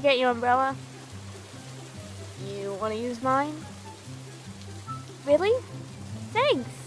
forget your umbrella. You want to use mine? Really? Thanks.